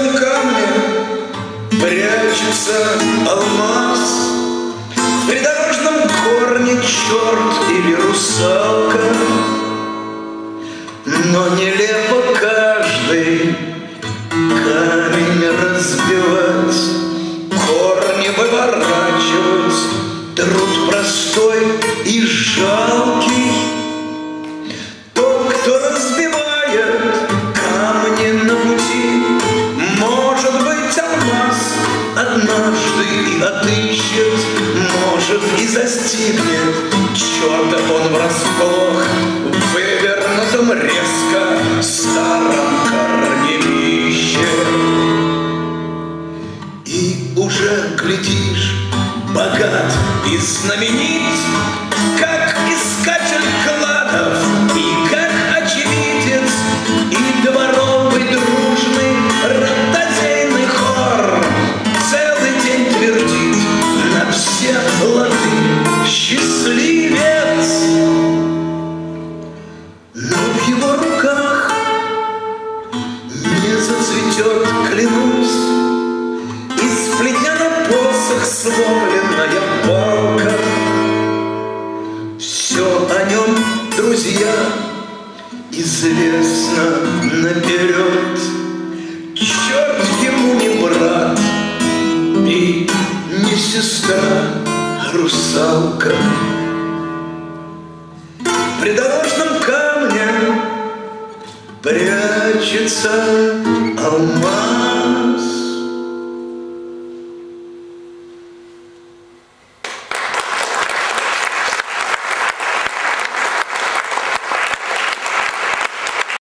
Придорожном камне прячется алмаз, В придорожном корне черт или русалка, Но нелепо каждый камень разбивать, Корни выворачивать, труд простой и жалкий. Однажды и отыщет, Может, и застигнет черта он врасплох В вывернутом резко старом корневище. И уже глядишь, богат и знаменит, клянусь, Из плетня на посох сломленная палка. Все о нем, друзья, известно наперед. Черт ему не брат и не сестра, русалка. В придорожном камне прячется алмаз.